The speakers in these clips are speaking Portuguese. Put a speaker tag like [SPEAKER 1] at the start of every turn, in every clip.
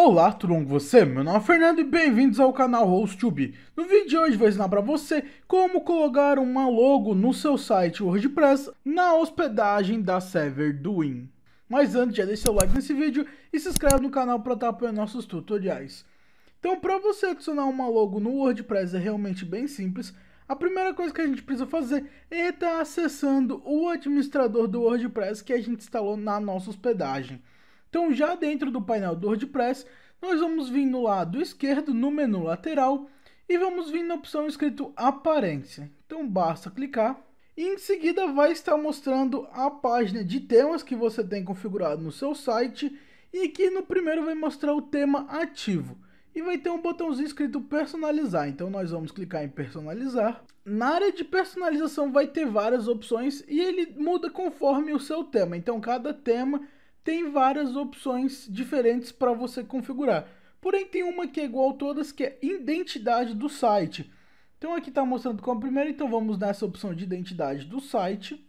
[SPEAKER 1] Olá, tudo bom com você? Meu nome é Fernando e bem-vindos ao canal HostTube. No vídeo de hoje vou ensinar para você como colocar uma logo no seu site WordPress na hospedagem da server. Mas antes, já deixa seu like nesse vídeo e se inscreve no canal para estar apoiando nossos tutoriais. Então, para você adicionar uma logo no WordPress é realmente bem simples. A primeira coisa que a gente precisa fazer é estar acessando o administrador do WordPress que a gente instalou na nossa hospedagem. Então, já dentro do painel do WordPress, nós vamos vir no lado esquerdo, no menu lateral, e vamos vir na opção escrito Aparência. Então, basta clicar. E em seguida vai estar mostrando a página de temas que você tem configurado no seu site. E aqui no primeiro vai mostrar o tema ativo. E vai ter um botãozinho escrito personalizar. Então nós vamos clicar em personalizar. Na área de personalização vai ter várias opções e ele muda conforme o seu tema. Então cada tema tem várias opções diferentes para você configurar. Porém, tem uma que é igual a todas, que é identidade do site. Então aqui está mostrando como primeiro, então vamos nessa opção de identidade do site.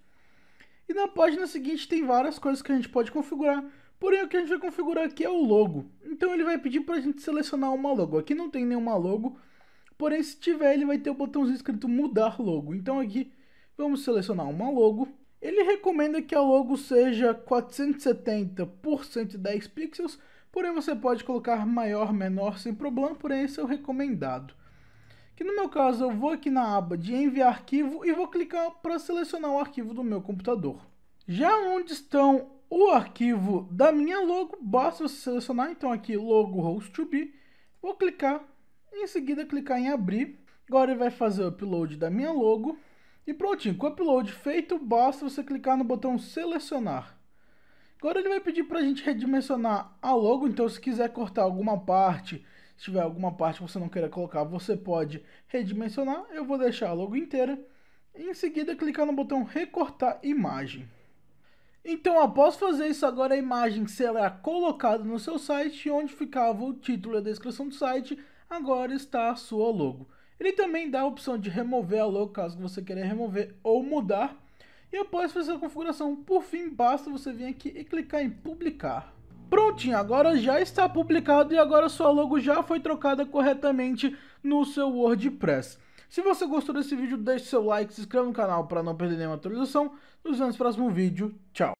[SPEAKER 1] E na página seguinte tem várias coisas que a gente pode configurar. Porém, o que a gente vai configurar aqui é o logo. Então ele vai pedir para a gente selecionar uma logo. Aqui não tem nenhuma logo, porém se tiver ele vai ter o botãozinho escrito mudar logo. Então aqui vamos selecionar uma logo. Ele recomenda que a logo seja 470 por 110 pixels, porém você pode colocar maior, menor sem problema, porém esse é o recomendado. Que no meu caso eu vou aqui na aba de enviar arquivo e vou clicar para selecionar o arquivo do meu computador. Já onde estão o arquivo da minha logo, basta você selecionar então aqui logo host to be, vou clicar, em seguida clicar em abrir. Agora ele vai fazer o upload da minha logo. E prontinho, com o upload feito, basta você clicar no botão selecionar. Agora ele vai pedir para a gente redimensionar a logo, então se quiser cortar alguma parte, se tiver alguma parte que você não queira colocar, você pode redimensionar. Eu vou deixar a logo inteira. Em seguida clicar no botão recortar imagem. Então após fazer isso, agora a imagem será colocada no seu site, onde ficava o título e a descrição do site, agora está a sua logo. Ele também dá a opção de remover a logo caso você queira remover ou mudar. E após fazer a configuração, por fim, basta você vir aqui e clicar em publicar. Prontinho, agora já está publicado e agora sua logo já foi trocada corretamente no seu WordPress. Se você gostou desse vídeo, deixe seu like, se inscreva no canal para não perder nenhuma atualização. Nos vemos no próximo vídeo. Tchau!